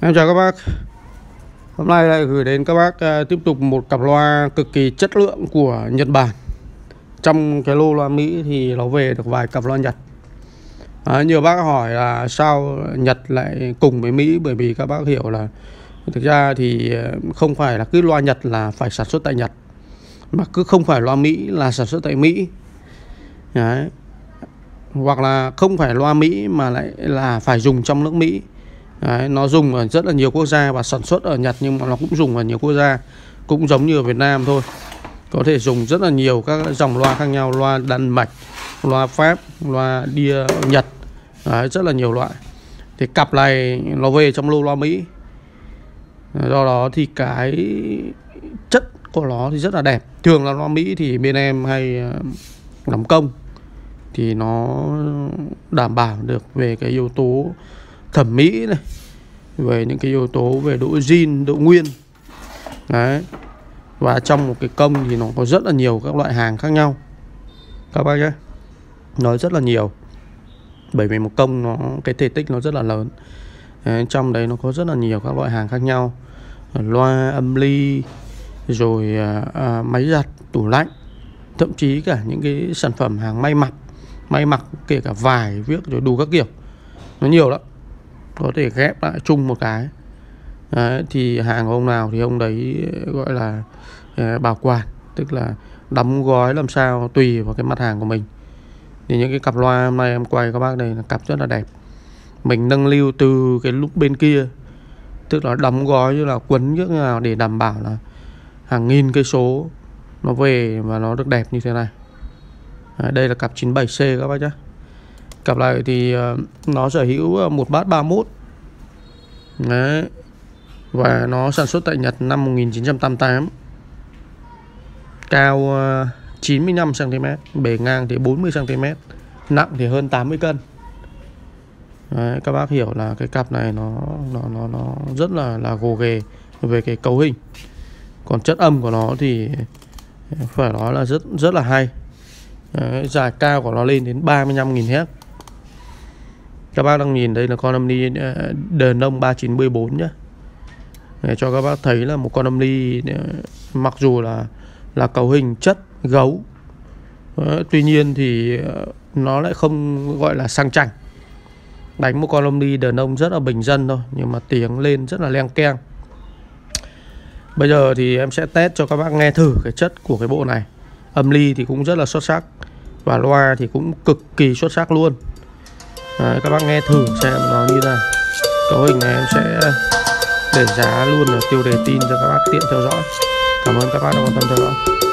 Em chào các bác. Hôm nay lại gửi đến các bác uh, tiếp tục một cặp loa cực kỳ chất lượng của Nhật Bản. Trong cái lô loa Mỹ thì nó về được vài cặp loa Nhật. À, Nhiều bác hỏi là sao Nhật lại cùng với Mỹ? Bởi vì các bác hiểu là Thực ra thì ờ, không phải là cứ loa Nhật là phải sản xuất tại Nhật Mà cứ không phải loa Mỹ là sản xuất tại Mỹ. Đấy. Hoặc là không phải loa Mỹ mà lại là phải dùng trong nước Mỹ. Đấy, nó dùng ở rất là nhiều quốc gia và sản xuất ở Nhật nhưng mà nó cũng dùng ở nhiều quốc gia cũng giống như ở Việt Nam thôi. Có thể dùng rất là nhiều các dòng loa khác nhau loa Đan Mạch loa Pháp loa đia Nhật Đấy, rất là nhiều loại. Thì cặp này nó về trong lô loa Mỹ. Do đó thì cái chất của nó thì rất là đẹp. Thường là loa Mỹ thì bên em hay ờ, làm công thì nó đảm bảo được về cái yếu tố thẩm mỹ này về những cái yếu tố về độ zin độ nguyên. Đấy. Và trong một cái công thì nó có rất là nhiều các loại hàng khác nhau. Các bác nhé. Nói rất là nhiều. Bởi vì một công nó cái thể tích nó rất là lớn. Đấy, trong đấy nó có rất là nhiều các loại hàng khác nhau. Ờ, loa âm ly rồi à, à, máy giặt tủ lạnh. Thậm chí cả những cái sản phẩm hàng may mặc. May mặc kể cả vải viết rồi đủ các kiểu. Nó nhiều lắm có thể ghép lại chung một cái. Đấy, thì hàng ông nào thì ông đấy ờ, gọi là ờ, bảo quản tức là đóng gói làm sao tùy vào cái mặt hàng của mình. Thì những cái cặp loa hôm nay em quay các bác đây là cặp rất là đẹp. Mình nâng lưu từ cái lúc bên kia tức là đóng gói như là quấn như nào để đảm bảo là hàng nghìn cây số nó về và nó được đẹp như thế này. Đây là cặp 97C các bác nhé Cặp này thì ờ, nó sở hữu ờ, một bát 31 Đấy. Và nó sản xuất tại Nhật năm 1988 Cao ờ, 95cm Bề ngang thì 40cm Nặng thì hơn 80 cân. Đấy, các bác hiểu là cái cặp này nó nó nó nó rất là là gồ ghề về cái cấu hình. Còn chất âm của nó thì phải nói là rất rất là hay. Đấy, dài cao của nó lên đến 35.000 Hz các bác đang nhìn đây là con âm ly ờ, đền ông 3914 nhé để cho các bác thấy là một con âm ly ờ, mặc dù là là cấu hình chất, gấu ờ, tuy nhiên thì nó lại không gọi là sang chảnh. Đánh một con âm ly đờn ông rất là bình dân thôi, nhưng mà tiếng lên rất là leng keng. Bây giờ thì em sẽ test cho các bác nghe thử cái chất của cái bộ này. Âm ly thì cũng rất là xuất sắc và loa thì cũng cực kỳ xuất sắc luôn. Đấy, các bác nghe thử xem nó như này cấu hình này em sẽ ờ, để giá luôn ở tiêu đề tin cho các bác tiện theo dõi. Cảm ơn các bác đã quan tâm theo dõi.